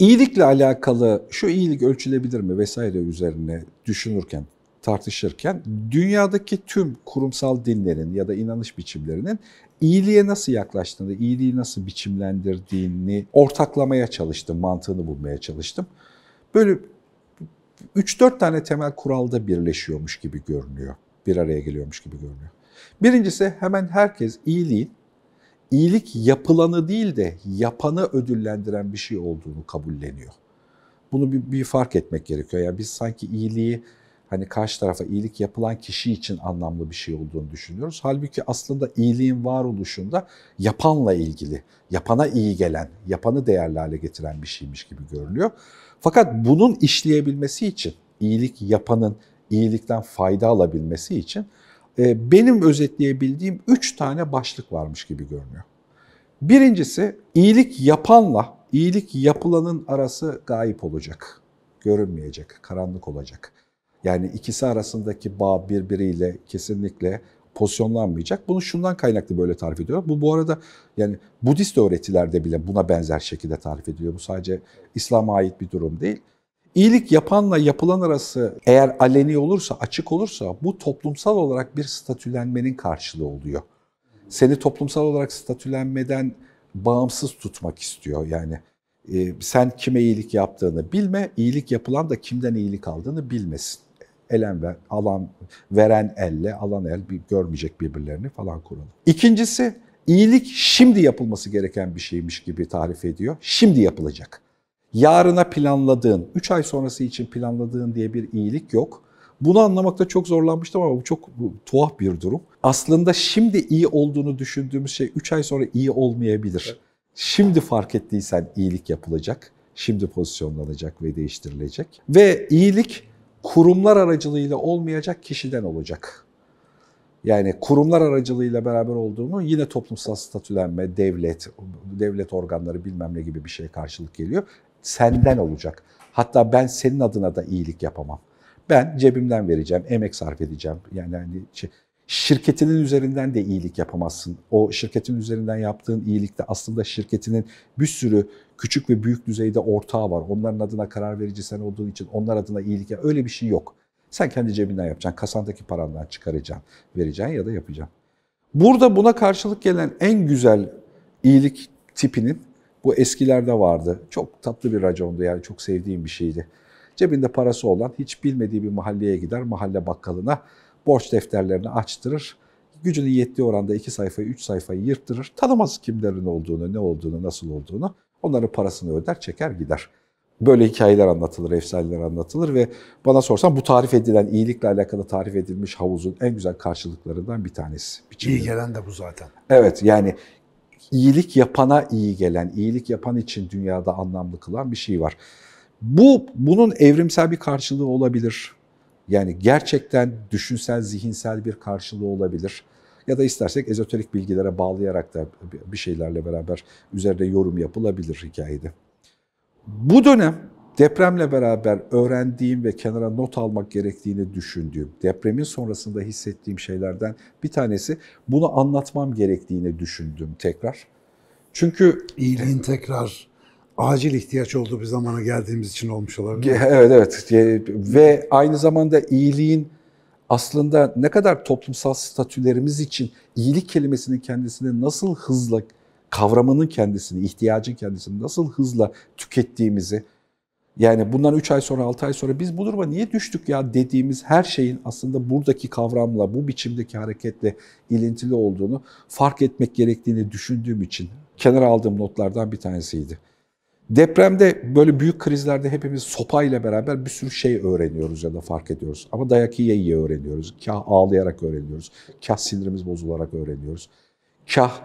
İyilikle alakalı şu iyilik ölçülebilir mi vesaire üzerine düşünürken, tartışırken dünyadaki tüm kurumsal dinlerin ya da inanış biçimlerinin iyiliğe nasıl yaklaştığını, iyiliği nasıl biçimlendirdiğini ortaklamaya çalıştım, mantığını bulmaya çalıştım. Böyle 3-4 tane temel kuralda birleşiyormuş gibi görünüyor. Bir araya geliyormuş gibi görünüyor. Birincisi hemen herkes iyiliğin iyilik yapılanı değil de yapanı ödüllendiren bir şey olduğunu kabulleniyor. Bunu bir, bir fark etmek gerekiyor. Yani biz sanki iyiliği hani karşı tarafa iyilik yapılan kişi için anlamlı bir şey olduğunu düşünüyoruz. Halbuki aslında iyiliğin varoluşunda yapanla ilgili, yapana iyi gelen, yapanı değerli hale getiren bir şeymiş gibi görünüyor. Fakat bunun işleyebilmesi için, iyilik yapanın iyilikten fayda alabilmesi için benim özetleyebildiğim üç tane başlık varmış gibi görünüyor. Birincisi iyilik yapanla iyilik yapılanın arası gayip olacak, görünmeyecek, karanlık olacak. Yani ikisi arasındaki bağ birbiriyle kesinlikle pozisyonlanmayacak. Bunu şundan kaynaklı böyle tarif ediyor. Bu bu arada yani Budist öğretilerde bile buna benzer şekilde tarif ediliyor. Bu sadece İslam'a ait bir durum değil. İyilik yapanla yapılan arası eğer aleni olursa, açık olursa bu toplumsal olarak bir statülenmenin karşılığı oluyor. Seni toplumsal olarak statülenmeden bağımsız tutmak istiyor. Yani e, sen kime iyilik yaptığını bilme, iyilik yapılan da kimden iyilik aldığını bilmesin elen ver, alan veren elle alan el bir görmeyecek birbirlerini falan kuralım. İkincisi iyilik şimdi yapılması gereken bir şeymiş gibi tarif ediyor. Şimdi yapılacak. Yarına planladığın, 3 ay sonrası için planladığın diye bir iyilik yok. Bunu anlamakta çok zorlanmıştım ama bu çok bu, tuhaf bir durum. Aslında şimdi iyi olduğunu düşündüğümüz şey 3 ay sonra iyi olmayabilir. Şimdi fark ettiysen iyilik yapılacak. Şimdi pozisyonlanacak ve değiştirilecek. Ve iyilik kurumlar aracılığıyla olmayacak kişiden olacak. Yani kurumlar aracılığıyla beraber olduğunu yine toplumsal statülenme, devlet, devlet organları bilmem ne gibi bir şey karşılık geliyor. Senden olacak. Hatta ben senin adına da iyilik yapamam. Ben cebimden vereceğim, emek sarf edeceğim. Yani hani şey, şirketinin üzerinden de iyilik yapamazsın. O şirketin üzerinden yaptığın iyilikte aslında şirketinin bir sürü küçük ve büyük düzeyde ortağı var. Onların adına karar verici sen olduğun için onlar adına iyilik yap. Öyle bir şey yok. Sen kendi cebinden yapacaksın. Kasandaki parandan çıkaracaksın, vereceksin ya da yapacaksın. Burada buna karşılık gelen en güzel iyilik tipinin bu eskilerde vardı. Çok tatlı bir racondu yani çok sevdiğim bir şeydi. Cebinde parası olan hiç bilmediği bir mahalleye gider, mahalle bakkalına borç defterlerini açtırır. Gücünün yettiği oranda iki sayfayı, üç sayfayı yırttırır. Tanımaz kimlerin olduğunu, ne olduğunu, nasıl olduğunu. Onların parasını öder, çeker gider. Böyle hikayeler anlatılır, efsaneler anlatılır ve bana sorsan bu tarif edilen, iyilikle alakalı tarif edilmiş havuzun en güzel karşılıklarından bir tanesi. Biçimde. İyi gelen de bu zaten. Evet yani iyilik yapana iyi gelen, iyilik yapan için dünyada anlamlı kılan bir şey var. Bu bunun evrimsel bir karşılığı olabilir. Yani gerçekten düşünsel, zihinsel bir karşılığı olabilir. Ya da istersek ezoterik bilgilere bağlayarak da bir şeylerle beraber üzerinde yorum yapılabilir hikayede. Bu dönem depremle beraber öğrendiğim ve kenara not almak gerektiğini düşündüğüm, depremin sonrasında hissettiğim şeylerden bir tanesi bunu anlatmam gerektiğini düşündüm tekrar. Çünkü iyiliğin tekrar acil ihtiyaç olduğu bir zamana geldiğimiz için olmuş olabilir. Evet evet ve aynı zamanda iyiliğin aslında ne kadar toplumsal statülerimiz için iyilik kelimesinin kendisini nasıl hızla kavramının kendisini, ihtiyacın kendisini nasıl hızla tükettiğimizi yani bundan 3 ay sonra 6 ay sonra biz bu duruma niye düştük ya dediğimiz her şeyin aslında buradaki kavramla, bu biçimdeki hareketle ilintili olduğunu fark etmek gerektiğini düşündüğüm için kenara aldığım notlardan bir tanesiydi. Depremde böyle büyük krizlerde hepimiz sopayla beraber bir sürü şey öğreniyoruz ya da fark ediyoruz. Ama dayak yiye yiye öğreniyoruz. Kah ağlayarak öğreniyoruz. Kah sinirimiz bozularak öğreniyoruz. Kah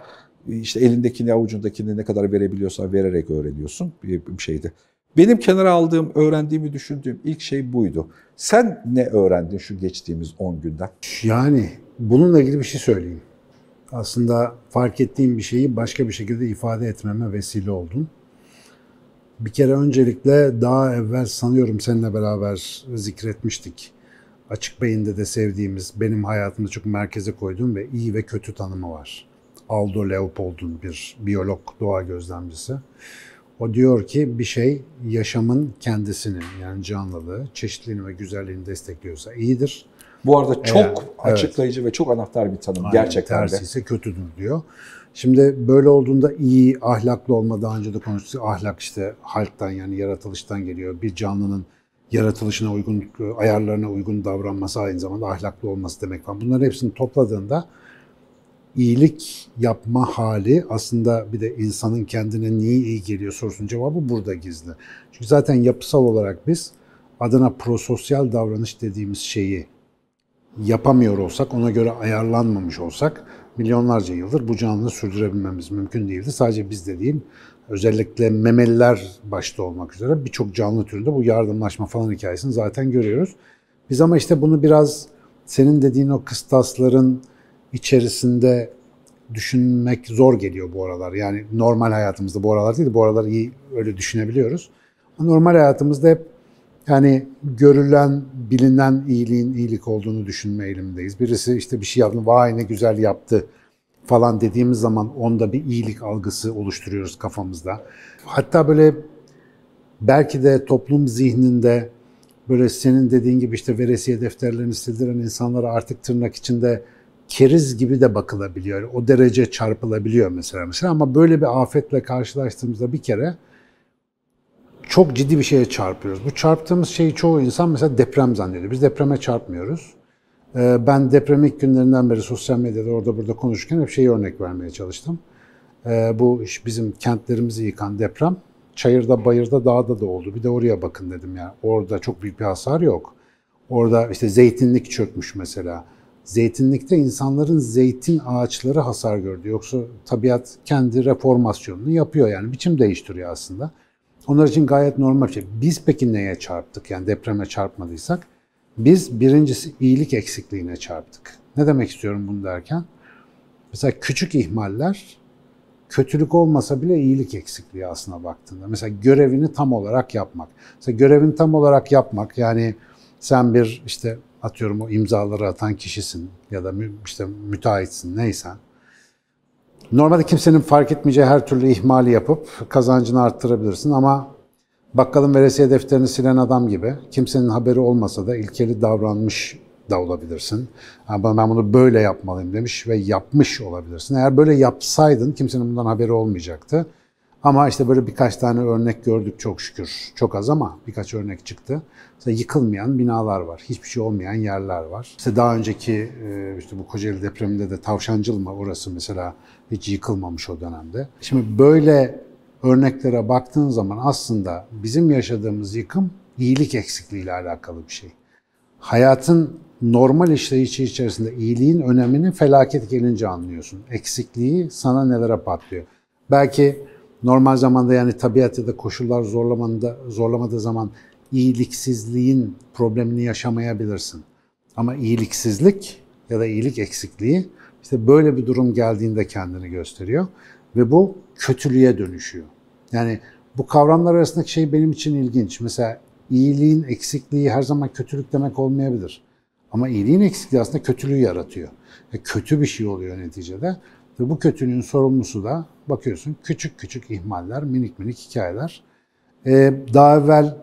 işte elindekini avucundakini ne kadar verebiliyorsan vererek öğreniyorsun bir, şeydi. Benim kenara aldığım, öğrendiğimi düşündüğüm ilk şey buydu. Sen ne öğrendin şu geçtiğimiz 10 günden? Yani bununla ilgili bir şey söyleyeyim. Aslında fark ettiğim bir şeyi başka bir şekilde ifade etmeme vesile oldun. Bir kere öncelikle daha evvel sanıyorum seninle beraber zikretmiştik. Açık Beyin'de de sevdiğimiz, benim hayatımda çok merkeze koyduğum ve iyi ve kötü tanımı var. Aldo Leopold'un bir biyolog, doğa gözlemcisi. O diyor ki bir şey yaşamın kendisini yani canlılığı, çeşitliliğini ve güzelliğini destekliyorsa iyidir. Bu arada çok Eğer- açıklayıcı ve çok anahtar bir tanım Aynen, gerçekten de. tersi ise kötüdür diyor. Şimdi böyle olduğunda iyi, ahlaklı olma daha önce de konuştuk. Ahlak işte halktan yani yaratılıştan geliyor. Bir canlının yaratılışına uygun, ayarlarına uygun davranması aynı zamanda ahlaklı olması demek falan. Bunların hepsini topladığında iyilik yapma hali aslında bir de insanın kendine niye iyi geliyor sorusunun cevabı burada gizli. Çünkü zaten yapısal olarak biz adına prososyal davranış dediğimiz şeyi yapamıyor olsak, ona göre ayarlanmamış olsak milyonlarca yıldır bu canlılığı sürdürebilmemiz mümkün değildi. Sadece biz de değil, özellikle memeliler başta olmak üzere birçok canlı türünde bu yardımlaşma falan hikayesini zaten görüyoruz. Biz ama işte bunu biraz senin dediğin o kıstasların içerisinde düşünmek zor geliyor bu aralar. Yani normal hayatımızda bu aralar değil, bu aralar iyi öyle düşünebiliyoruz. Normal hayatımızda hep yani görülen, bilinen iyiliğin iyilik olduğunu düşünme eğilimindeyiz. Birisi işte bir şey yaptı, vay ne güzel yaptı falan dediğimiz zaman onda bir iyilik algısı oluşturuyoruz kafamızda. Hatta böyle belki de toplum zihninde böyle senin dediğin gibi işte veresiye defterlerini sildiren insanlara artık tırnak içinde keriz gibi de bakılabiliyor. Yani o derece çarpılabiliyor mesela mesela ama böyle bir afetle karşılaştığımızda bir kere çok ciddi bir şeye çarpıyoruz. Bu çarptığımız şeyi çoğu insan mesela deprem zannediyor. Biz depreme çarpmıyoruz. Ee, Ben deprem ilk günlerinden beri sosyal medyada orada burada konuşurken hep şeyi örnek vermeye çalıştım. Ee, Bu bizim kentlerimizi yıkan deprem çayırda, bayırda, dağda da oldu. Bir de oraya bakın dedim ya. Orada çok büyük bir hasar yok. Orada işte zeytinlik çökmüş mesela. Zeytinlikte insanların zeytin ağaçları hasar gördü. Yoksa tabiat kendi reformasyonunu yapıyor yani biçim değiştiriyor aslında. Onlar için gayet normal bir şey. Biz peki neye çarptık? Yani depreme çarpmadıysak. Biz birincisi iyilik eksikliğine çarptık. Ne demek istiyorum bunu derken? Mesela küçük ihmaller kötülük olmasa bile iyilik eksikliği aslına baktığında. Mesela görevini tam olarak yapmak. Mesela görevini tam olarak yapmak yani sen bir işte atıyorum o imzaları atan kişisin ya da işte müteahhitsin neysen. Normalde kimsenin fark etmeyeceği her türlü ihmali yapıp kazancını arttırabilirsin ama bakkalın veresiye defterini silen adam gibi kimsenin haberi olmasa da ilkeli davranmış da olabilirsin. Ama ben bunu böyle yapmalıyım demiş ve yapmış olabilirsin. Eğer böyle yapsaydın kimsenin bundan haberi olmayacaktı. Ama işte böyle birkaç tane örnek gördük çok şükür. Çok az ama birkaç örnek çıktı. Mesela yıkılmayan binalar var. Hiçbir şey olmayan yerler var. İşte daha önceki e, işte bu Kocaeli depreminde de Tavşancıl mı orası mesela hiç yıkılmamış o dönemde. Şimdi böyle örneklere baktığın zaman aslında bizim yaşadığımız yıkım iyilik eksikliğiyle alakalı bir şey. Hayatın normal işleyişi içerisinde iyiliğin önemini felaket gelince anlıyorsun. Eksikliği sana nelere patlıyor. Belki normal zamanda yani tabiat ya da koşullar zorlamanda, zorlamadığı zaman iyiliksizliğin problemini yaşamayabilirsin. Ama iyiliksizlik ya da iyilik eksikliği işte böyle bir durum geldiğinde kendini gösteriyor ve bu kötülüğe dönüşüyor. Yani bu kavramlar arasındaki şey benim için ilginç. Mesela iyiliğin eksikliği her zaman kötülük demek olmayabilir. Ama iyiliğin eksikliği aslında kötülüğü yaratıyor. Ve kötü bir şey oluyor neticede. Ve bu kötülüğün sorumlusu da bakıyorsun küçük küçük ihmaller, minik minik hikayeler. Ee, daha evvel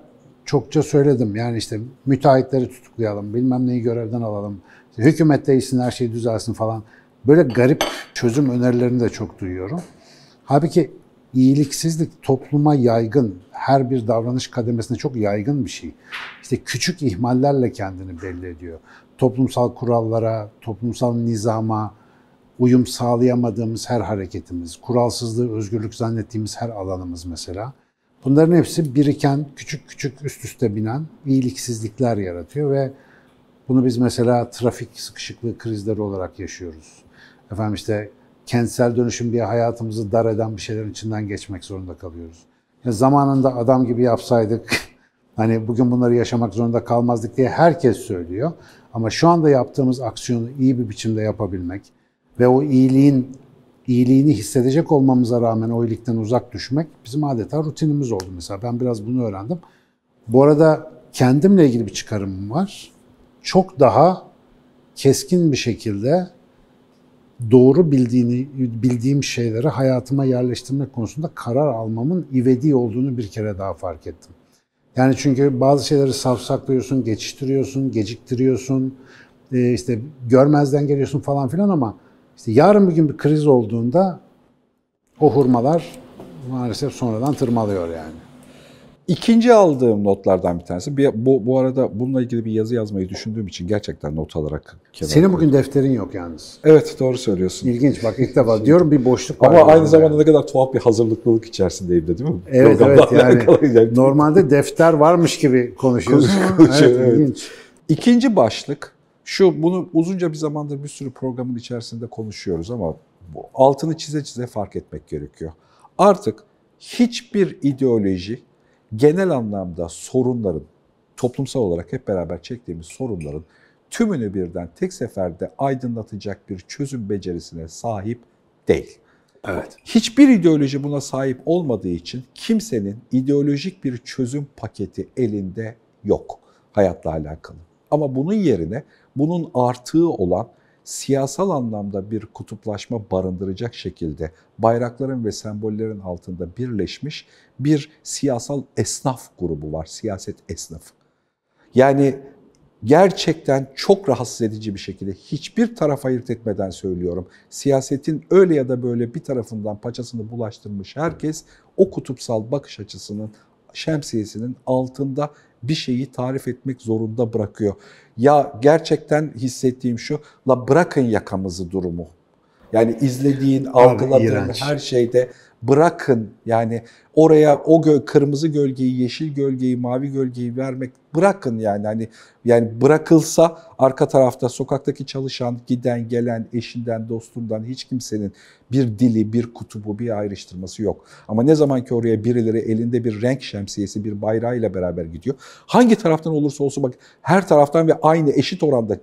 çokça söyledim. Yani işte müteahhitleri tutuklayalım, bilmem neyi görevden alalım. İşte hükümet değişsin, her şey düzelsin falan. Böyle garip çözüm önerilerini de çok duyuyorum. Halbuki iyiliksizlik topluma yaygın, her bir davranış kademesinde çok yaygın bir şey. İşte küçük ihmallerle kendini belli ediyor. Toplumsal kurallara, toplumsal nizama uyum sağlayamadığımız her hareketimiz, kuralsızlığı özgürlük zannettiğimiz her alanımız mesela. Bunların hepsi biriken, küçük küçük üst üste binen iyiliksizlikler yaratıyor ve bunu biz mesela trafik sıkışıklığı krizleri olarak yaşıyoruz. Efendim işte kentsel dönüşüm diye hayatımızı dar eden bir şeylerin içinden geçmek zorunda kalıyoruz. Ya zamanında adam gibi yapsaydık hani bugün bunları yaşamak zorunda kalmazdık diye herkes söylüyor. Ama şu anda yaptığımız aksiyonu iyi bir biçimde yapabilmek ve o iyiliğin iyiliğini hissedecek olmamıza rağmen o iyilikten uzak düşmek bizim adeta rutinimiz oldu mesela. Ben biraz bunu öğrendim. Bu arada kendimle ilgili bir çıkarımım var. Çok daha keskin bir şekilde doğru bildiğini bildiğim şeyleri hayatıma yerleştirmek konusunda karar almamın ivedi olduğunu bir kere daha fark ettim. Yani çünkü bazı şeyleri safsaklıyorsun, geçiştiriyorsun, geciktiriyorsun, e, işte görmezden geliyorsun falan filan ama işte yarın bir gün bir kriz olduğunda o hurmalar maalesef sonradan tırmalıyor yani. İkinci aldığım notlardan bir tanesi. Bir, bu, bu arada bununla ilgili bir yazı yazmayı düşündüğüm için gerçekten not alarak kenara Senin bugün defterin yok yalnız. Evet doğru söylüyorsun. İlginç bak ilk defa diyorum bir boşluk var. Ama yani. aynı zamanda ne kadar tuhaf bir hazırlıklılık içerisindeyim de değil mi? Evet evet yani yani. normalde defter varmış gibi konuşuyorsun. Konuş- evet, evet. ilginç. İkinci başlık şu bunu uzunca bir zamandır bir sürü programın içerisinde konuşuyoruz ama bu altını çize çize fark etmek gerekiyor. Artık hiçbir ideoloji genel anlamda sorunların toplumsal olarak hep beraber çektiğimiz sorunların tümünü birden tek seferde aydınlatacak bir çözüm becerisine sahip değil. Evet. Hiçbir ideoloji buna sahip olmadığı için kimsenin ideolojik bir çözüm paketi elinde yok hayatla alakalı. Ama bunun yerine bunun artığı olan siyasal anlamda bir kutuplaşma barındıracak şekilde bayrakların ve sembollerin altında birleşmiş bir siyasal esnaf grubu var, siyaset esnafı. Yani gerçekten çok rahatsız edici bir şekilde hiçbir taraf ayırt etmeden söylüyorum. Siyasetin öyle ya da böyle bir tarafından paçasını bulaştırmış herkes o kutupsal bakış açısının şemsiyesinin altında bir şeyi tarif etmek zorunda bırakıyor. Ya gerçekten hissettiğim şu, la bırakın yakamızı durumu. Yani izlediğin, algıladığın her şeyde bırakın yani oraya o gö- kırmızı gölgeyi, yeşil gölgeyi, mavi gölgeyi vermek bırakın yani hani yani bırakılsa arka tarafta sokaktaki çalışan, giden, gelen, eşinden, dostundan hiç kimsenin bir dili, bir kutubu, bir ayrıştırması yok. Ama ne zaman ki oraya birileri elinde bir renk şemsiyesi, bir bayrağıyla beraber gidiyor. Hangi taraftan olursa olsun bak her taraftan ve aynı eşit oranda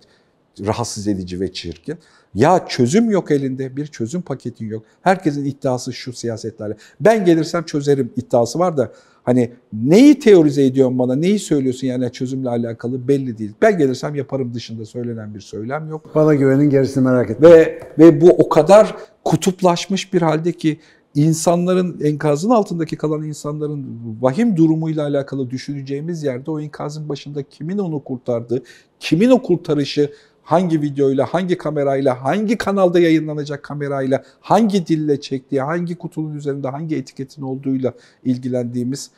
rahatsız edici ve çirkin. Ya çözüm yok elinde, bir çözüm paketi yok. Herkesin iddiası şu siyasetlerle. Ben gelirsem çözerim iddiası var da hani neyi teorize ediyorsun bana, neyi söylüyorsun yani çözümle alakalı belli değil. Ben gelirsem yaparım dışında söylenen bir söylem yok. Bana güvenin gerisini merak etme. Ve ve bu o kadar kutuplaşmış bir halde ki insanların enkazın altındaki kalan insanların vahim durumuyla alakalı düşüneceğimiz yerde o enkazın başında kimin onu kurtardığı, kimin o kurtarışı hangi videoyla, hangi kamerayla, hangi kanalda yayınlanacak kamerayla, hangi dille çektiği, hangi kutunun üzerinde hangi etiketin olduğuyla ilgilendiğimiz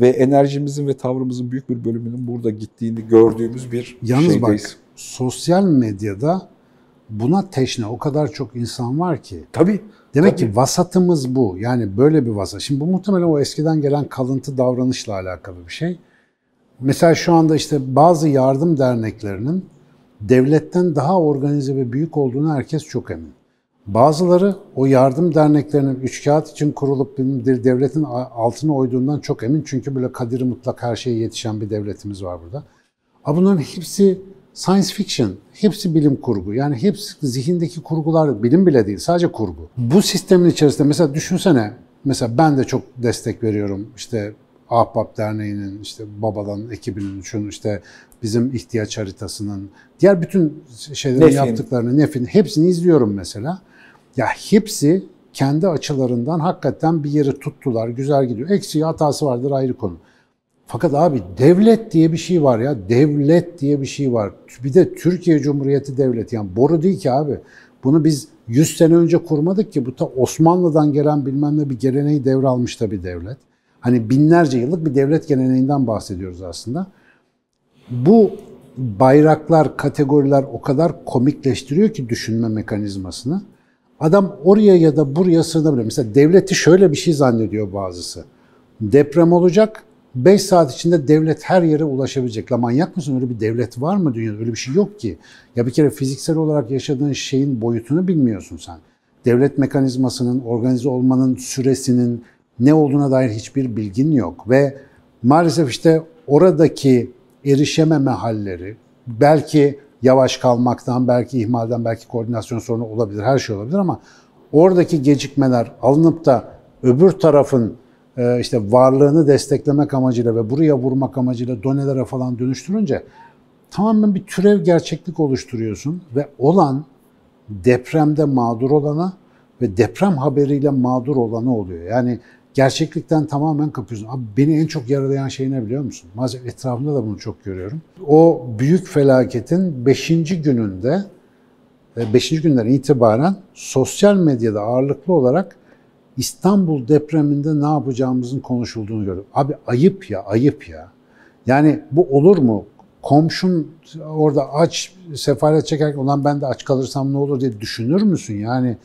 ve enerjimizin ve tavrımızın büyük bir bölümünün burada gittiğini gördüğümüz bir Yalnız şeydeyiz. bak sosyal medyada buna teşne o kadar çok insan var ki. Tabii. Demek Tabii. ki vasatımız bu. Yani böyle bir vasat. Şimdi bu muhtemelen o eskiden gelen kalıntı davranışla alakalı bir şey. Mesela şu anda işte bazı yardım derneklerinin devletten daha organize ve büyük olduğunu herkes çok emin. Bazıları o yardım derneklerinin üç kağıt için kurulup devletin altına oyduğundan çok emin. Çünkü böyle kadiri mutlak her şeye yetişen bir devletimiz var burada. Ama bunların hepsi science fiction, hepsi bilim kurgu. Yani hepsi zihindeki kurgular bilim bile değil, sadece kurgu. Bu sistemin içerisinde mesela düşünsene, mesela ben de çok destek veriyorum işte Ahbap Derneği'nin, işte Babadan ekibinin, şunu işte bizim ihtiyaç haritasının, diğer bütün şeylerin Nefin. yaptıklarını, Nef'in hepsini izliyorum mesela. Ya hepsi kendi açılarından hakikaten bir yeri tuttular, güzel gidiyor. Eksiği hatası vardır ayrı konu. Fakat abi devlet diye bir şey var ya. Devlet diye bir şey var. Bir de Türkiye Cumhuriyeti Devleti. Yani boru değil ki abi. Bunu biz 100 sene önce kurmadık ki. Bu ta Osmanlı'dan gelen bilmem ne bir geleneği devralmış da bir devlet. Hani binlerce yıllık bir devlet geleneğinden bahsediyoruz aslında. Bu bayraklar, kategoriler o kadar komikleştiriyor ki düşünme mekanizmasını. Adam oraya ya da buraya sığınabilir. Mesela devleti şöyle bir şey zannediyor bazısı. Deprem olacak, 5 saat içinde devlet her yere ulaşabilecek. La manyak mısın? Öyle bir devlet var mı dünyada? Öyle bir şey yok ki. Ya bir kere fiziksel olarak yaşadığın şeyin boyutunu bilmiyorsun sen. Devlet mekanizmasının, organize olmanın süresinin ne olduğuna dair hiçbir bilgin yok. Ve maalesef işte oradaki erişememe halleri, belki yavaş kalmaktan, belki ihmalden, belki koordinasyon sorunu olabilir, her şey olabilir ama oradaki gecikmeler alınıp da öbür tarafın e, işte varlığını desteklemek amacıyla ve buraya vurmak amacıyla donelere falan dönüştürünce tamamen bir türev gerçeklik oluşturuyorsun ve olan depremde mağdur olana ve deprem haberiyle mağdur olana oluyor. Yani gerçeklikten tamamen kapıyorsun. Abi beni en çok yaralayan şey ne biliyor musun? Maalesef etrafımda da bunu çok görüyorum. O büyük felaketin 5. gününde 5. günden itibaren sosyal medyada ağırlıklı olarak İstanbul depreminde ne yapacağımızın konuşulduğunu gördüm. Abi ayıp ya, ayıp ya. Yani bu olur mu? Komşun orada aç, sefalet çekerken olan ben de aç kalırsam ne olur diye düşünür müsün? Yani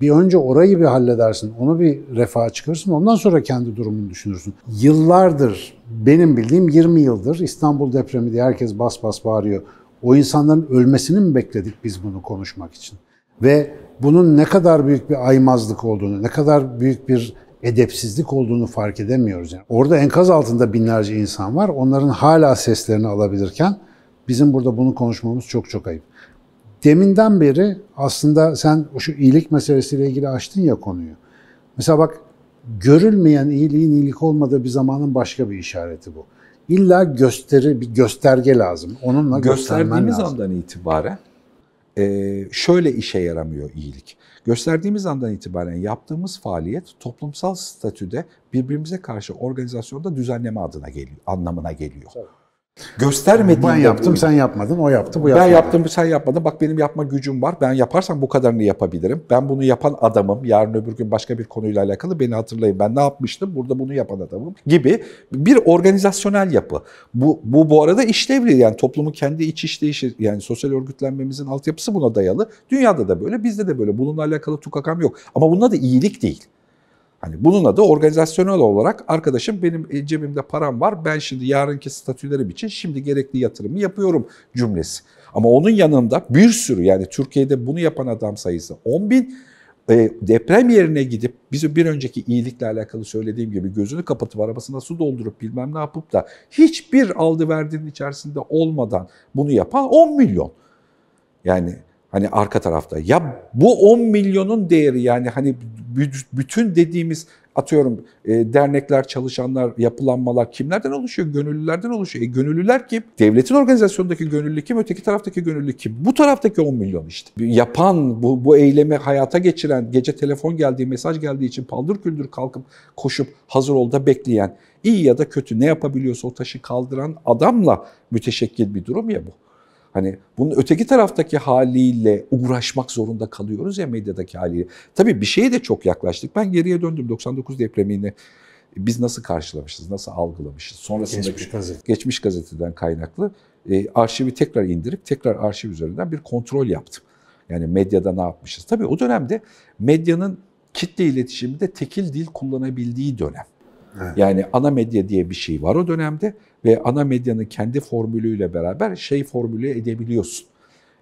bir önce orayı bir halledersin, onu bir refaha çıkarırsın, ondan sonra kendi durumunu düşünürsün. Yıllardır, benim bildiğim 20 yıldır İstanbul depremi diye herkes bas bas bağırıyor. O insanların ölmesini mi bekledik biz bunu konuşmak için? Ve bunun ne kadar büyük bir aymazlık olduğunu, ne kadar büyük bir edepsizlik olduğunu fark edemiyoruz. Yani orada enkaz altında binlerce insan var. Onların hala seslerini alabilirken bizim burada bunu konuşmamız çok çok ayıp. Deminden beri aslında sen şu iyilik meselesiyle ilgili açtın ya konuyu. Mesela bak görülmeyen iyiliğin iyilik olmadığı bir zamanın başka bir işareti bu. İlla gösteri, bir gösterge lazım. Onunla Gösterdiğimiz lazım. andan itibaren e, şöyle işe yaramıyor iyilik. Gösterdiğimiz andan itibaren yaptığımız faaliyet toplumsal statüde birbirimize karşı organizasyonda düzenleme adına geliyor, anlamına geliyor. Evet. Göstermediğinde... Ben yaptım, bu, sen yapmadın, o yaptı, bu yaptı. Ben yaptım, sen yapmadın. Bak benim yapma gücüm var. Ben yaparsam bu kadarını yapabilirim. Ben bunu yapan adamım. Yarın öbür gün başka bir konuyla alakalı beni hatırlayın. Ben ne yapmıştım? Burada bunu yapan adamım gibi bir organizasyonel yapı. Bu bu bu arada işlevli yani toplumun kendi iç işleyişi yani sosyal örgütlenmemizin altyapısı buna dayalı. Dünyada da böyle, bizde de böyle. Bununla alakalı tukakam yok. Ama bunun da iyilik değil. Hani bunun adı organizasyonel olarak arkadaşım benim e, cebimde param var ben şimdi yarınki statülerim için şimdi gerekli yatırımı yapıyorum cümlesi. Ama onun yanında bir sürü yani Türkiye'de bunu yapan adam sayısı 10 bin e, deprem yerine gidip bizim bir önceki iyilikle alakalı söylediğim gibi gözünü kapatıp arabasına su doldurup bilmem ne yapıp da hiçbir aldı verdiğinin içerisinde olmadan bunu yapan 10 milyon. Yani Hani arka tarafta. Ya bu 10 milyonun değeri yani hani bütün dediğimiz atıyorum e, dernekler, çalışanlar, yapılanmalar kimlerden oluşuyor? Gönüllülerden oluşuyor. E, gönüllüler kim? Devletin organizasyonundaki gönüllü kim? Öteki taraftaki gönüllü kim? Bu taraftaki 10 milyon işte. Yapan, bu, bu eylemi hayata geçiren, gece telefon geldiği, mesaj geldiği için paldır küldür kalkıp koşup hazır ol da bekleyen, iyi ya da kötü ne yapabiliyorsa o taşı kaldıran adamla müteşekkil bir durum ya bu. Hani bunun öteki taraftaki haliyle uğraşmak zorunda kalıyoruz ya medyadaki haliyle. Tabii bir şeye de çok yaklaştık. Ben geriye döndüm 99 depremini biz nasıl karşılamışız, nasıl algılamışız? Sonrasında geçmiş, gazete. geçmiş gazeteden kaynaklı e, arşivi tekrar indirip tekrar arşiv üzerinden bir kontrol yaptım. Yani medyada ne yapmışız? Tabii o dönemde medyanın kitle iletişiminde tekil dil kullanabildiği dönem. Yani ana medya diye bir şey var o dönemde ve ana medyanın kendi formülüyle beraber şey formülü edebiliyorsun.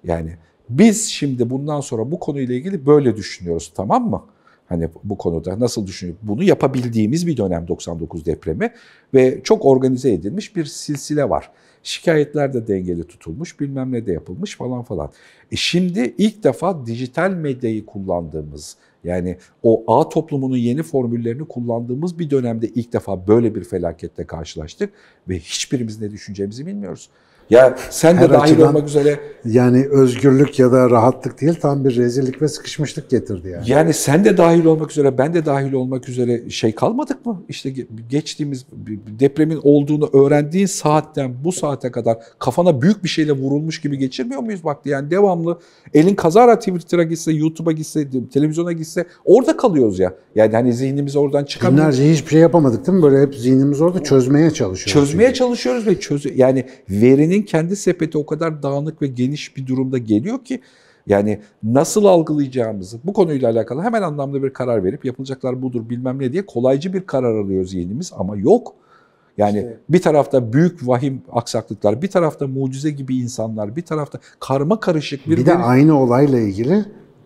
Yani biz şimdi bundan sonra bu konuyla ilgili böyle düşünüyoruz tamam mı? Hani bu konuda nasıl düşünüyor? Bunu yapabildiğimiz bir dönem 99 depremi ve çok organize edilmiş bir silsile var. Şikayetler de dengeli tutulmuş, bilmem ne de yapılmış falan falan. E şimdi ilk defa dijital medyayı kullandığımız, yani o ağ toplumunun yeni formüllerini kullandığımız bir dönemde ilk defa böyle bir felaketle karşılaştık ve hiçbirimiz ne düşüneceğimizi bilmiyoruz. Ya sen de Her dahil açıdan, olmak üzere. Yani özgürlük ya da rahatlık değil tam bir rezillik ve sıkışmışlık getirdi yani. Yani sen de dahil olmak üzere ben de dahil olmak üzere şey kalmadık mı? İşte geçtiğimiz depremin olduğunu öğrendiğin saatten bu saate kadar kafana büyük bir şeyle vurulmuş gibi geçirmiyor muyuz vakti? Yani devamlı elin kazara Twitter'a gitse, YouTube'a gitse, televizyona gitse orada kalıyoruz ya. Yani hani zihnimiz oradan çıkamıyor. Günlerce hiçbir şey yapamadık değil mi? Böyle hep zihnimiz orada çözmeye çalışıyoruz. Çözmeye çünkü. çalışıyoruz ve çöz yani verinin ülkenin kendi sepeti o kadar dağınık ve geniş bir durumda geliyor ki yani nasıl algılayacağımızı bu konuyla alakalı hemen anlamda bir karar verip yapılacaklar budur bilmem ne diye kolaycı bir karar alıyor zihnimiz ama yok. Yani işte, bir tarafta büyük vahim aksaklıklar, bir tarafta mucize gibi insanlar, bir tarafta karma karışık bir... Bir de aynı olayla ilgili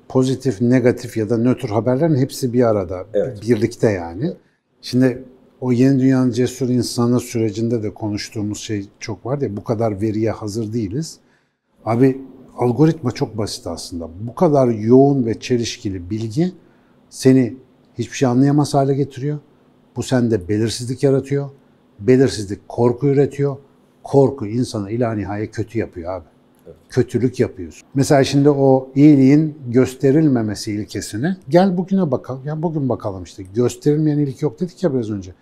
pozitif, negatif ya da nötr haberlerin hepsi bir arada, evet. birlikte yani. Şimdi o yeni dünyanın cesur insanı sürecinde de konuştuğumuz şey çok var ya bu kadar veriye hazır değiliz. Abi algoritma çok basit aslında. Bu kadar yoğun ve çelişkili bilgi seni hiçbir şey anlayamaz hale getiriyor. Bu sende belirsizlik yaratıyor. Belirsizlik korku üretiyor. Korku insanı ila nihayet kötü yapıyor abi. kötülük yapıyorsun. Mesela şimdi o iyiliğin gösterilmemesi ilkesini gel bugüne bakalım. Ya bugün bakalım işte gösterilmeyen iyilik yok dedik ya biraz önce.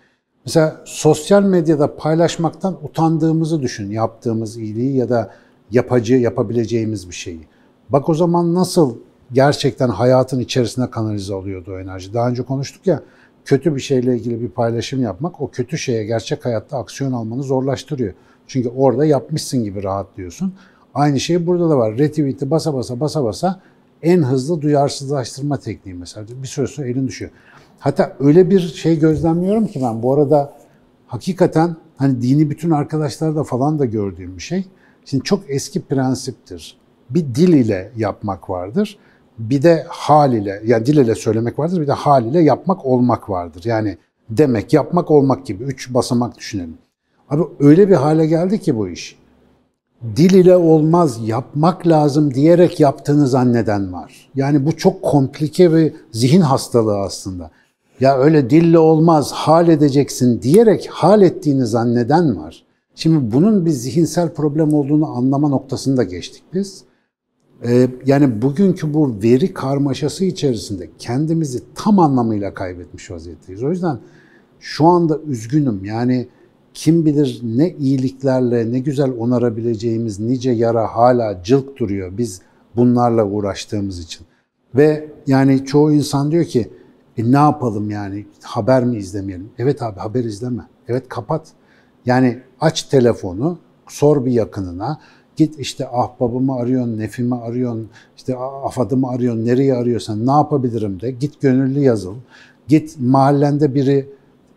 Mesela sosyal medyada paylaşmaktan utandığımızı düşün. Yaptığımız iyiliği ya da yapacı yapabileceğimiz bir şeyi. Bak o zaman nasıl gerçekten hayatın içerisine kanalize oluyordu o enerji. Daha önce konuştuk ya kötü bir şeyle ilgili bir paylaşım yapmak o kötü şeye gerçek hayatta aksiyon almanı zorlaştırıyor. Çünkü orada yapmışsın gibi rahatlıyorsun. Aynı şey burada da var. Retweet'i basa basa basa basa en hızlı duyarsızlaştırma tekniği mesela. Bir süre sonra elin düşüyor. Hatta öyle bir şey gözlemliyorum ki ben bu arada hakikaten hani dini bütün arkadaşlarda falan da gördüğüm bir şey. Şimdi çok eski prensiptir. Bir dil ile yapmak vardır. Bir de hal ile, yani dil ile söylemek vardır, bir de hal ile yapmak olmak vardır. Yani demek, yapmak, olmak gibi üç basamak düşünelim. Abi öyle bir hale geldi ki bu iş. Dil ile olmaz, yapmak lazım diyerek yaptığını zanneden var. Yani bu çok komplike bir zihin hastalığı aslında. Ya öyle dille olmaz, hal edeceksin diyerek hal ettiğini zanneden var. Şimdi bunun bir zihinsel problem olduğunu anlama noktasında geçtik biz. Ee, yani bugünkü bu veri karmaşası içerisinde kendimizi tam anlamıyla kaybetmiş vaziyetteyiz. O yüzden şu anda üzgünüm. Yani kim bilir ne iyiliklerle, ne güzel onarabileceğimiz nice yara hala cılk duruyor biz bunlarla uğraştığımız için. Ve yani çoğu insan diyor ki e ne yapalım yani haber mi izlemeyelim? Evet abi haber izleme. Evet kapat. Yani aç telefonu, sor bir yakınına. Git işte ahbabımı arıyorsun, nefimi arıyorsun, işte afadımı arıyorsun, nereye arıyorsan ne yapabilirim de. Git gönüllü yazıl. Git mahallende biri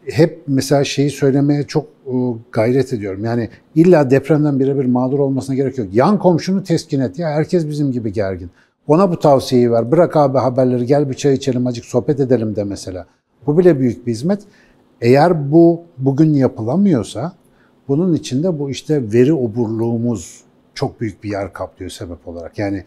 hep mesela şeyi söylemeye çok e, gayret ediyorum. Yani illa depremden birebir mağdur olmasına gerek yok. Yan komşunu teskin et. Ya herkes bizim gibi gergin. Ona bu tavsiyeyi ver. Bırak abi haberleri gel bir çay içelim acık sohbet edelim de mesela. Bu bile büyük bir hizmet. Eğer bu bugün yapılamıyorsa bunun içinde bu işte veri oburluğumuz çok büyük bir yer kaplıyor sebep olarak. Yani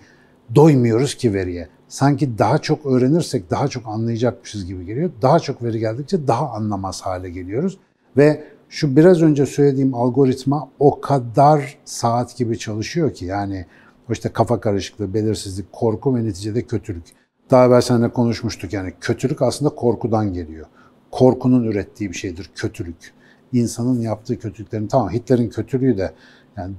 doymuyoruz ki veriye. Sanki daha çok öğrenirsek daha çok anlayacakmışız gibi geliyor. Daha çok veri geldikçe daha anlamaz hale geliyoruz. Ve şu biraz önce söylediğim algoritma o kadar saat gibi çalışıyor ki yani işte kafa karışıklığı, belirsizlik, korku ve neticede kötülük. Daha evvel seninle konuşmuştuk yani kötülük aslında korkudan geliyor. Korkunun ürettiği bir şeydir kötülük. İnsanın yaptığı kötülüklerin tamam Hitler'in kötülüğü de yani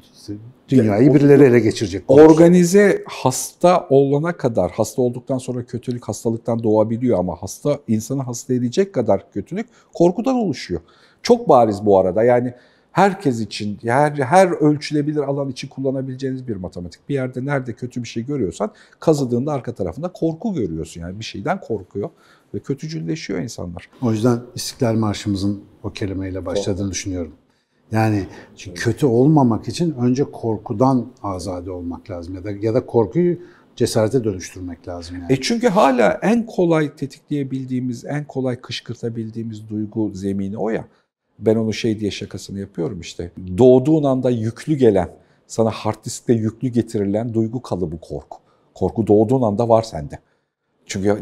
dünyayı birileri ele geçirecek. Konusu. Organize hasta olana kadar, hasta olduktan sonra kötülük hastalıktan doğabiliyor ama hasta insanı hasta edecek kadar kötülük korkudan oluşuyor. Çok bariz bu arada. Yani herkes için, her, her ölçülebilir alan için kullanabileceğiniz bir matematik. Bir yerde nerede kötü bir şey görüyorsan kazıdığında arka tarafında korku görüyorsun. Yani bir şeyden korkuyor ve kötücülleşiyor insanlar. O yüzden İstiklal Marşımızın o kelimeyle başladığını düşünüyorum. Yani kötü olmamak için önce korkudan azade olmak lazım ya da ya da korkuyu cesarete dönüştürmek lazım yani. E çünkü hala en kolay tetikleyebildiğimiz, en kolay kışkırtabildiğimiz duygu zemini o ya. Ben onu şey diye şakasını yapıyorum işte. Doğduğun anda yüklü gelen, sana hard diskte yüklü getirilen duygu kalıbı korku. Korku doğduğun anda var sende. Çünkü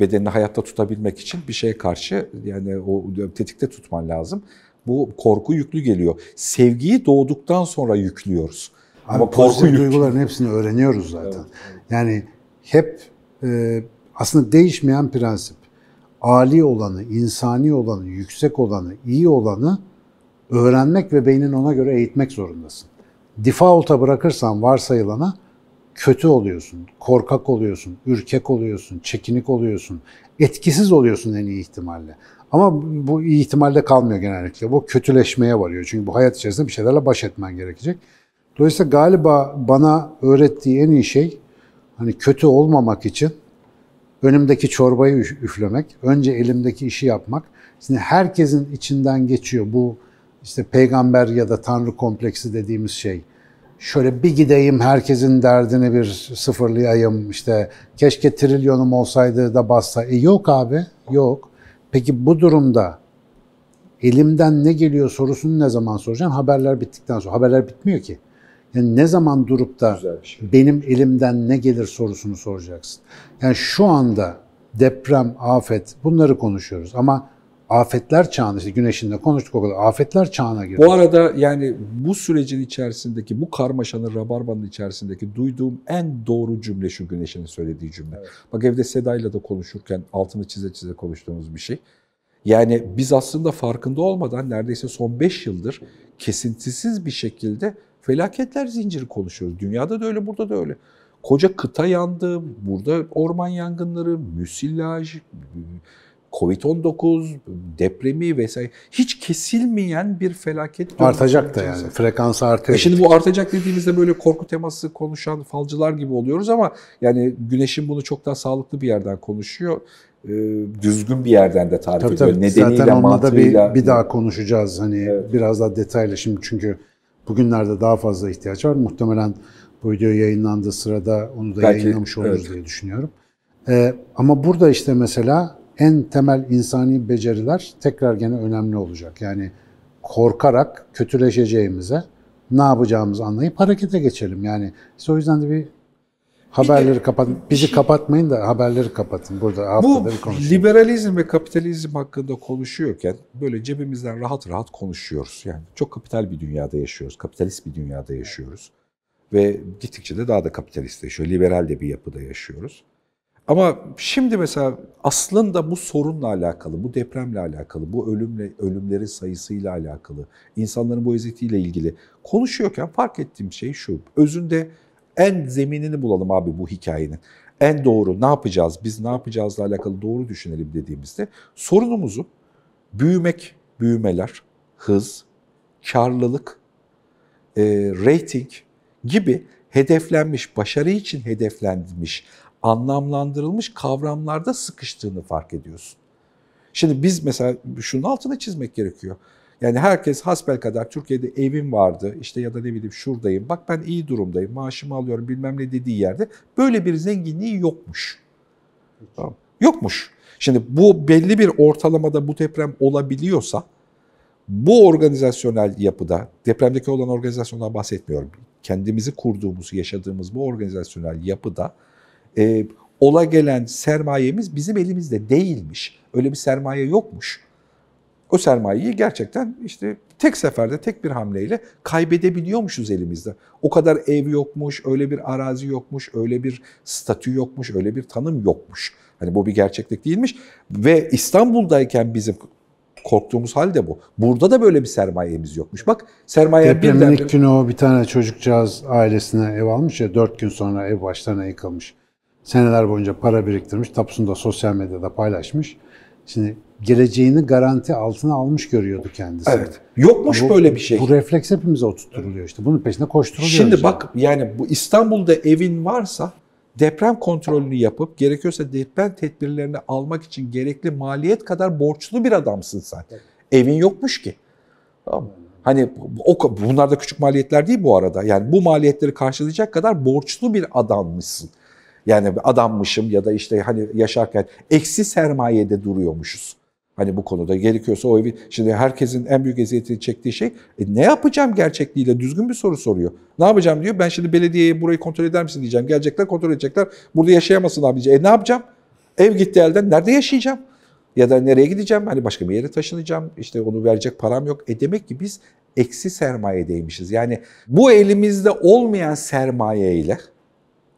bedenini hayatta tutabilmek için bir şeye karşı yani o tetikte tutman lazım. Bu korku yüklü geliyor. Sevgiyi doğduktan sonra yüklüyoruz. Ama, Ama korku yüklü. duyguların hepsini öğreniyoruz zaten. Evet. Yani hep e, aslında değişmeyen prensip âli olanı, insani olanı, yüksek olanı, iyi olanı öğrenmek ve beynin ona göre eğitmek zorundasın. Default'a bırakırsan varsayılana kötü oluyorsun, korkak oluyorsun, ürkek oluyorsun, çekinik oluyorsun, etkisiz oluyorsun en iyi ihtimalle. Ama bu iyi ihtimalle kalmıyor genellikle. Bu kötüleşmeye varıyor. Çünkü bu hayat içerisinde bir şeylerle baş etmen gerekecek. Dolayısıyla galiba bana öğrettiği en iyi şey hani kötü olmamak için önümdeki çorbayı üflemek, önce elimdeki işi yapmak. Şimdi herkesin içinden geçiyor bu işte peygamber ya da tanrı kompleksi dediğimiz şey. Şöyle bir gideyim herkesin derdini bir sıfırlayayım işte keşke trilyonum olsaydı da bassa. E yok abi yok. Peki bu durumda elimden ne geliyor sorusunu ne zaman soracaksın? Haberler bittikten sonra. Haberler bitmiyor ki. Yani ne zaman durup da şey. benim elimden ne gelir sorusunu soracaksın. Yani şu anda deprem, afet bunları konuşuyoruz ama afetler çağına işte güneşin de konuştuk o kadar afetler çağına girdi. Bu arada yani bu sürecin içerisindeki bu karmaşanın rabarbanın içerisindeki duyduğum en doğru cümle şu Güneş'in söylediği cümle. Evet. Bak evde Seda'yla da konuşurken altını çize çize konuştuğumuz bir şey. Yani biz aslında farkında olmadan neredeyse son 5 yıldır kesintisiz bir şekilde felaketler zinciri konuşuyoruz. Dünyada da öyle, burada da öyle. Koca kıta yandı, burada orman yangınları, müsilaj, Covid-19, depremi vesaire hiç kesilmeyen bir felaket. Artacak da yani. Frekansı artıyor. E şimdi bu artacak dediğimizde böyle korku teması konuşan falcılar gibi oluyoruz ama yani Güneş'in bunu çok daha sağlıklı bir yerden konuşuyor. Ee, düzgün bir yerden de tarif Tabii ediyor. tabii. Nedeniyle, Zaten onunla da bir, bir daha konuşacağız. Hani Evet. biraz daha detaylı şimdi çünkü bugünlerde daha fazla ihtiyaç var. Muhtemelen bu video yayınlandığı sırada onu da Belki, yayınlamış oluruz evet. diye düşünüyorum. Ee, ama burada işte mesela en temel insani beceriler tekrar gene önemli olacak. Yani korkarak kötüleşeceğimize ne yapacağımızı anlayıp harekete geçelim. Yani işte o yüzden de bir haberleri kapatın. Bizi kapatmayın da haberleri kapatın. Burada Bu liberalizm ve kapitalizm hakkında konuşuyorken böyle cebimizden rahat rahat konuşuyoruz. Yani çok kapital bir dünyada yaşıyoruz. Kapitalist bir dünyada yaşıyoruz. Ve gittikçe de daha da kapitalistleşiyor. Liberal de bir yapıda yaşıyoruz. Ama şimdi mesela aslında bu sorunla alakalı, bu depremle alakalı, bu ölümle ölümlerin sayısıyla alakalı, insanların bu eziyetiyle ilgili konuşuyorken fark ettiğim şey şu. Özünde en zeminini bulalım abi bu hikayenin. En doğru ne yapacağız, biz ne yapacağızla alakalı doğru düşünelim dediğimizde sorunumuzu büyümek, büyümeler, hız, karlılık, e, rating gibi hedeflenmiş, başarı için hedeflenmiş, anlamlandırılmış kavramlarda sıkıştığını fark ediyorsun. Şimdi biz mesela şunun altını çizmek gerekiyor. Yani herkes hasbel kadar Türkiye'de evim vardı işte ya da ne bileyim şuradayım. Bak ben iyi durumdayım maaşımı alıyorum bilmem ne dediği yerde böyle bir zenginliği yokmuş. Tamam. Yokmuş. Şimdi bu belli bir ortalamada bu deprem olabiliyorsa bu organizasyonel yapıda depremdeki olan organizasyondan bahsetmiyorum. Kendimizi kurduğumuz, yaşadığımız bu organizasyonel yapıda e, ola gelen sermayemiz bizim elimizde değilmiş. Öyle bir sermaye yokmuş. O sermayeyi gerçekten işte tek seferde, tek bir hamleyle kaybedebiliyormuşuz elimizde. O kadar ev yokmuş, öyle bir arazi yokmuş, öyle bir statü yokmuş, öyle bir tanım yokmuş. Hani bu bir gerçeklik değilmiş. Ve İstanbul'dayken bizim korktuğumuz hal de bu. Burada da böyle bir sermayemiz yokmuş. Bak sermaye Depremin birden ilk günü o bir tane çocukcağız ailesine ev almış ya dört gün sonra ev başlarına yıkılmış. Seneler boyunca para biriktirmiş, tapusunu da sosyal medyada paylaşmış. Şimdi geleceğini garanti altına almış görüyordu kendisi. Evet. Yokmuş Bu- böyle bir şey. Bu refleks hepimize oturtturuluyor işte. Bunun peşinde koşturuluyor. Şimdi bak yani bu İstanbul'da evin varsa deprem kontrolünü yapıp gerekiyorsa deprem tedbirlerini almak için gerekli maliyet kadar borçlu bir adamsın sen. Evin yokmuş ki. Tamam mı? Hani o bunlar da küçük maliyetler değil bu arada. Yani bu maliyetleri karşılayacak kadar borçlu bir adammışsın. Yani adammışım ya da işte hani yaşarken eksi sermayede duruyormuşuz. Hani bu konuda gerekiyorsa o evi... Şimdi herkesin en büyük eziyetini çektiği şey e, ne yapacağım gerçekliğiyle düzgün bir soru soruyor. Ne yapacağım diyor. Ben şimdi belediyeye burayı kontrol eder misin diyeceğim. Gelecekler kontrol edecekler. Burada yaşayamazsın abi diyecek. E ne yapacağım? Ev gitti elden. Nerede yaşayacağım? Ya da nereye gideceğim? Hani başka bir yere taşınacağım. İşte onu verecek param yok. E demek ki biz eksi sermayedeymişiz. Yani bu elimizde olmayan sermayeyle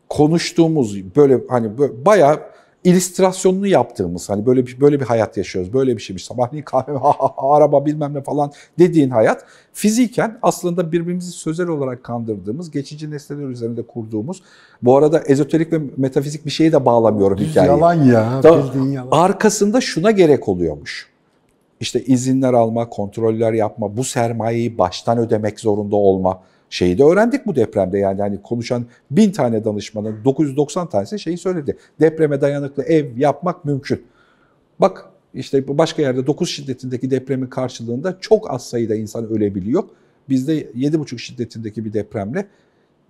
konuştuğumuz böyle hani böyle bayağı illüstrasyonunu yaptığımız hani böyle bir böyle bir hayat yaşıyoruz. Böyle bir şeymiş. Sabahleyin kahve, ha, ha, ha, araba bilmem ne falan dediğin hayat fiziken aslında birbirimizi sözel olarak kandırdığımız, geçici nesneler üzerinde kurduğumuz. Bu arada ezoterik ve metafizik bir şeyi de bağlamıyorum Düz hikayeye. yalan ya. Da- bildiğin yalan. Arkasında şuna gerek oluyormuş. İşte izinler alma, kontroller yapma, bu sermayeyi baştan ödemek zorunda olma şeyi de öğrendik bu depremde. Yani hani konuşan bin tane danışmanın 990 tanesi şeyi söyledi. Depreme dayanıklı ev yapmak mümkün. Bak işte başka yerde 9 şiddetindeki depremin karşılığında çok az sayıda insan ölebiliyor. Bizde 7,5 şiddetindeki bir depremle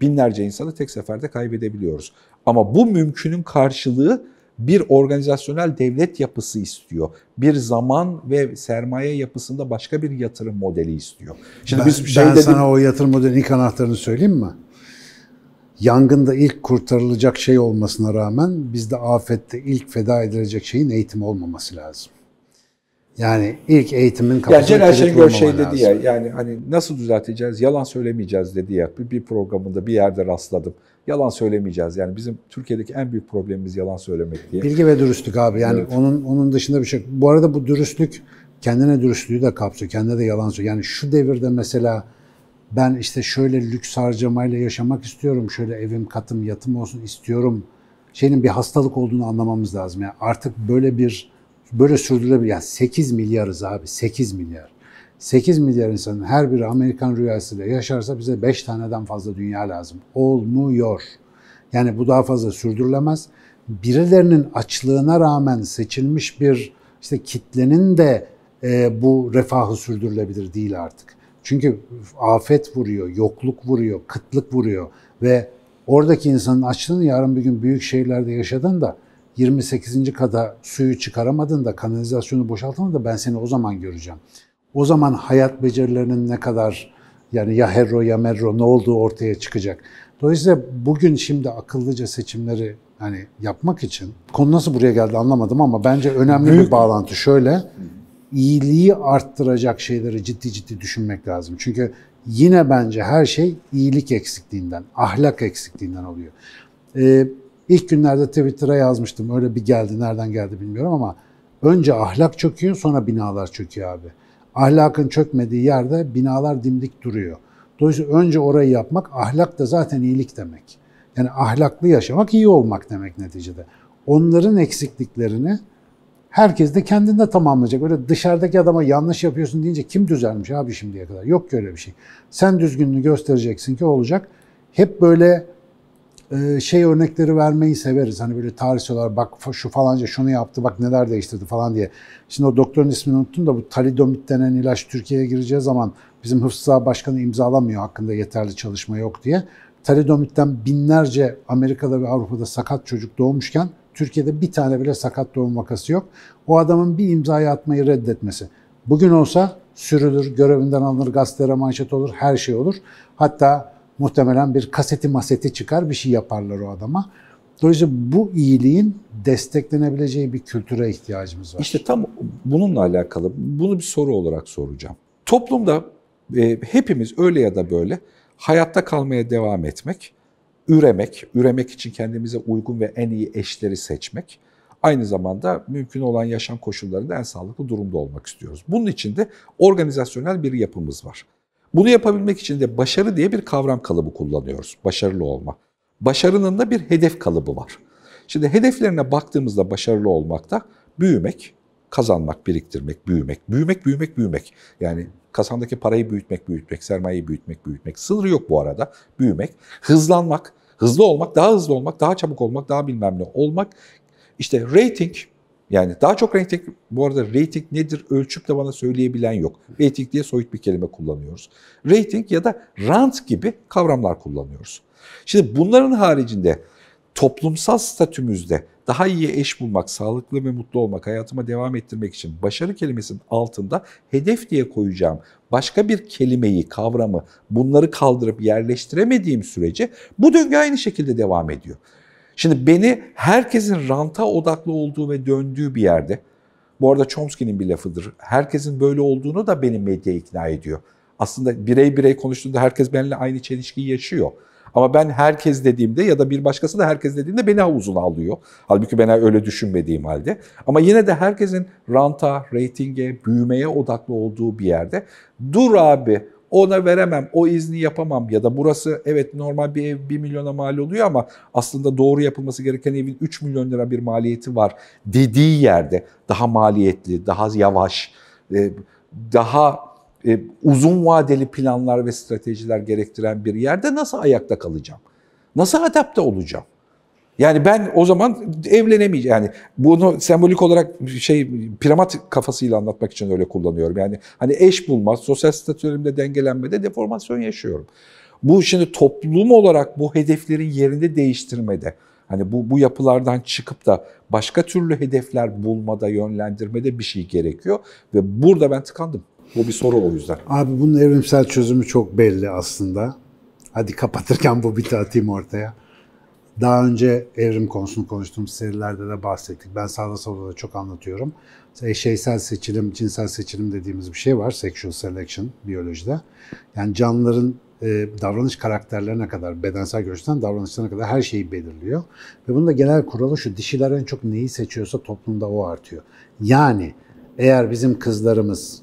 binlerce insanı tek seferde kaybedebiliyoruz. Ama bu mümkünün karşılığı bir organizasyonel devlet yapısı istiyor. Bir zaman ve sermaye yapısında başka bir yatırım modeli istiyor. Şimdi ben, biz şey ben dedim, sana o yatırım modelinin ilk anahtarını söyleyeyim mi? Yangında ilk kurtarılacak şey olmasına rağmen bizde afette ilk feda edilecek şeyin eğitim olmaması lazım. Yani ilk eğitimin Yani kapısını Celal Şengör şey dedi lazım. ya yani hani nasıl düzelteceğiz? Yalan söylemeyeceğiz dedi ya. Bir, bir programında bir yerde rastladım. Yalan söylemeyeceğiz. Yani bizim Türkiye'deki en büyük problemimiz yalan söylemek diye. Bilgi ve dürüstlük abi. Yani Evet. onun onun dışında bir şey. Bu arada bu dürüstlük kendine dürüstlüğü de kapsıyor. Kendine de yalan söylüyor. Yani şu devirde mesela ben işte şöyle lüks harcamayla yaşamak istiyorum. Şöyle evim, katım, yatım olsun istiyorum. Şeyin bir hastalık olduğunu anlamamız lazım. Yani artık böyle bir böyle sürdürülebilir. Yani 8 milyarız abi. 8 milyar. 8 milyar insanın her biri Amerikan rüyasıyla yaşarsa bize 5 taneden fazla dünya lazım. Olmuyor. Yani bu daha fazla sürdürülemez. Birilerinin açlığına rağmen seçilmiş bir işte kitlenin de e, bu refahı sürdürülebilir değil artık. Çünkü afet vuruyor, yokluk vuruyor, kıtlık vuruyor ve oradaki insanın açlığını yarın bir gün büyük şehirlerde yaşadın da 28. kata suyu çıkaramadın da kanalizasyonu boşaltamadın da ben seni o zaman göreceğim. O zaman hayat becerilerinin ne kadar yani ya herro ya merro ne olduğu ortaya çıkacak. Dolayısıyla bugün şimdi akıllıca seçimleri hani yapmak için konu nasıl buraya geldi anlamadım ama bence önemli bir bağlantı şöyle. iyiliği arttıracak şeyleri ciddi ciddi düşünmek lazım. Çünkü yine bence her şey iyilik eksikliğinden, ahlak eksikliğinden oluyor. Ee, ilk günlerde Twitter'a yazmıştım. Öyle bir geldi, nereden geldi bilmiyorum ama önce ahlak çöküyor, sonra binalar çöküyor abi. Ahlakın çökmediği yerde binalar dimdik duruyor. Dolayısıyla önce orayı yapmak, ahlak da zaten iyilik demek. Yani ahlaklı yaşamak iyi olmak demek neticede. Onların eksikliklerini herkes de kendinde tamamlayacak. Öyle dışarıdaki adama yanlış yapıyorsun deyince kim düzelmiş abi şimdiye kadar? Yok öyle bir şey. Sen düzgünlüğü göstereceksin ki olacak. Hep böyle şey örnekleri vermeyi severiz. Hani böyle tarihsel olarak bak şu falanca şunu yaptı bak neler değiştirdi falan diye. Şimdi o doktorun ismini unuttum da bu talidomit denen ilaç Türkiye'ye gireceği zaman bizim Hıfzı Başkanı imzalamıyor hakkında yeterli çalışma yok diye. Talidomitten binlerce Amerika'da ve Avrupa'da sakat çocuk doğmuşken Türkiye'de bir tane bile sakat doğum vakası yok. O adamın bir imzayı atmayı reddetmesi. Bugün olsa sürülür, görevinden alınır, gazetelere manşet olur, her şey olur. Hatta muhtemelen bir kaseti maseti çıkar, bir şey yaparlar o adama. Dolayısıyla bu iyiliğin desteklenebileceği bir kültüre ihtiyacımız var. İşte tam bununla alakalı bunu bir soru olarak soracağım. Toplumda e, hepimiz öyle ya da böyle hayatta kalmaya devam etmek, üremek, üremek için kendimize uygun ve en iyi eşleri seçmek, aynı zamanda mümkün olan yaşam koşullarında en sağlıklı durumda olmak istiyoruz. Bunun için de organizasyonel bir yapımız var. Bunu yapabilmek için de başarı diye bir kavram kalıbı kullanıyoruz. Başarılı olma. Başarının da bir hedef kalıbı var. Şimdi hedeflerine baktığımızda başarılı olmakta büyümek, kazanmak, biriktirmek, büyümek, büyümek, büyümek, büyümek. Yani kasandaki parayı büyütmek, büyütmek, sermayeyi büyütmek, büyütmek. Sınırı yok bu arada. Büyümek, hızlanmak, hızlı olmak, daha hızlı olmak, daha çabuk olmak, daha bilmem ne olmak. İşte rating, yani daha çok rating, bu arada rating nedir ölçüp de bana söyleyebilen yok. Rating diye soyut bir kelime kullanıyoruz. Rating ya da rant gibi kavramlar kullanıyoruz. Şimdi bunların haricinde toplumsal statümüzde daha iyi eş bulmak, sağlıklı ve mutlu olmak, hayatıma devam ettirmek için başarı kelimesinin altında hedef diye koyacağım başka bir kelimeyi, kavramı bunları kaldırıp yerleştiremediğim sürece bu döngü aynı şekilde devam ediyor. Şimdi beni herkesin ranta odaklı olduğu ve döndüğü bir yerde, bu arada Chomsky'nin bir lafıdır, herkesin böyle olduğunu da beni medya ikna ediyor. Aslında birey birey konuştuğunda herkes benimle aynı çelişkiyi yaşıyor. Ama ben herkes dediğimde ya da bir başkası da herkes dediğinde beni havuzuna alıyor. Halbuki ben öyle düşünmediğim halde. Ama yine de herkesin ranta, reytinge, büyümeye odaklı olduğu bir yerde dur abi ona veremem, o izni yapamam ya da burası evet normal bir ev 1 milyona mal oluyor ama aslında doğru yapılması gereken evin 3 milyon lira bir maliyeti var dediği yerde daha maliyetli, daha yavaş, e, daha e, uzun vadeli planlar ve stratejiler gerektiren bir yerde nasıl ayakta kalacağım? Nasıl adapte olacağım? Yani ben o zaman evlenemeyeceğim. Yani bunu sembolik olarak şey piramit kafasıyla anlatmak için öyle kullanıyorum. Yani hani eş bulma, sosyal statülerimde dengelenmede deformasyon yaşıyorum. Bu şimdi toplum olarak bu hedeflerin yerini değiştirmede, hani bu bu yapılardan çıkıp da başka türlü hedefler bulmada, yönlendirmede bir şey gerekiyor ve burada ben tıkandım. Bu bir soru o yüzden. Abi bunun evrimsel çözümü çok belli aslında. Hadi kapatırken bu biti atayım ortaya. Daha önce evrim konusunu konuştuğumuz serilerde de bahsettik. Ben sağda solda da çok anlatıyorum. Eşeysel seçilim, cinsel seçilim dediğimiz bir şey var. Sexual selection biyolojide. Yani canlıların e, davranış karakterlerine kadar, bedensel görüşten davranışlarına kadar her şeyi belirliyor. Ve bunun da genel kuralı şu, dişiler en çok neyi seçiyorsa toplumda o artıyor. Yani eğer bizim kızlarımız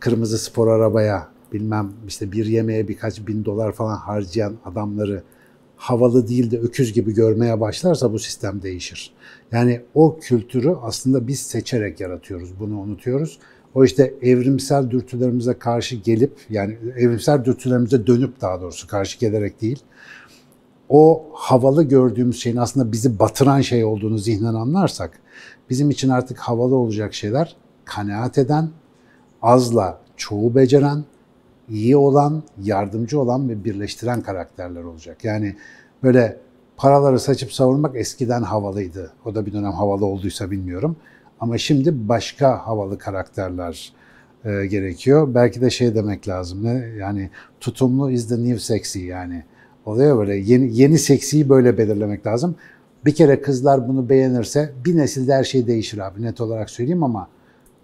kırmızı spor arabaya bilmem işte bir yemeğe birkaç bin dolar falan harcayan adamları havalı değil de öküz gibi görmeye başlarsa bu sistem değişir. Yani o kültürü aslında biz seçerek yaratıyoruz. Bunu unutuyoruz. O işte evrimsel dürtülerimize karşı gelip yani evrimsel dürtülerimize dönüp daha doğrusu karşı gelerek değil. O havalı gördüğümüz şeyin aslında bizi batıran şey olduğunu zihnen anlarsak bizim için artık havalı olacak şeyler kanaat eden, azla çoğu beceren, iyi olan, yardımcı olan ve birleştiren karakterler olacak. Yani böyle paraları saçıp savurmak eskiden havalıydı. O da bir dönem havalı olduysa bilmiyorum. Ama şimdi başka havalı karakterler e, gerekiyor. Belki de şey demek lazım. Ne? Yani tutumlu is the new sexy yani. Oluyor böyle yeni, yeni seksiyi böyle belirlemek lazım. Bir kere kızlar bunu beğenirse bir nesilde her şey değişir abi net olarak söyleyeyim ama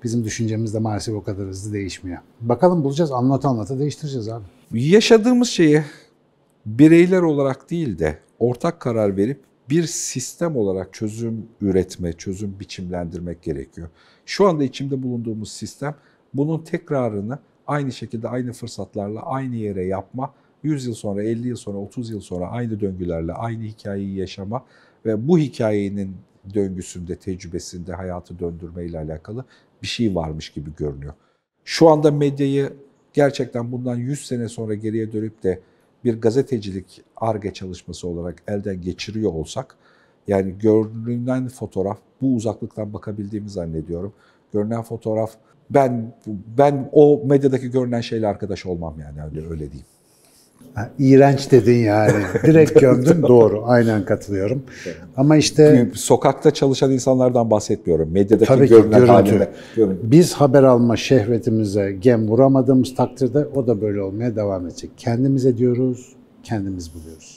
bizim düşüncemiz de maalesef o kadar hızlı değişmiyor. Bakalım bulacağız anlata anlata değiştireceğiz abi. Yaşadığımız şeyi bireyler olarak değil de ortak karar verip bir sistem olarak çözüm üretme, çözüm biçimlendirmek gerekiyor. Şu anda içinde bulunduğumuz sistem bunun tekrarını aynı şekilde aynı fırsatlarla aynı yere yapma, 100 yıl sonra, 50 yıl sonra, 30 yıl sonra aynı döngülerle aynı hikayeyi yaşama ve bu hikayenin döngüsünde, tecrübesinde hayatı döndürme ile alakalı bir şey varmış gibi görünüyor. Şu anda medyayı gerçekten bundan 100 sene sonra geriye dönüp de bir gazetecilik arge çalışması olarak elden geçiriyor olsak, yani görünen fotoğraf, bu uzaklıktan bakabildiğimi zannediyorum. Görünen fotoğraf, ben ben o medyadaki görünen şeyle arkadaş olmam yani öyle öyle diyeyim. Ha, iğrenç dedin yani. Direkt gömdün. Doğru. Aynen katılıyorum. Ama işte... Sokakta çalışan insanlardan bahsetmiyorum. Medyadaki tabii görünen ki, görüntü. haline. Biz haber alma şehvetimize gem vuramadığımız takdirde o da böyle olmaya devam edecek. Kendimize diyoruz, kendimiz buluyoruz.